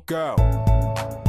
Go.